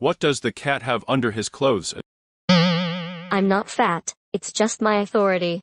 What does the cat have under his clothes? I'm not fat, it's just my authority.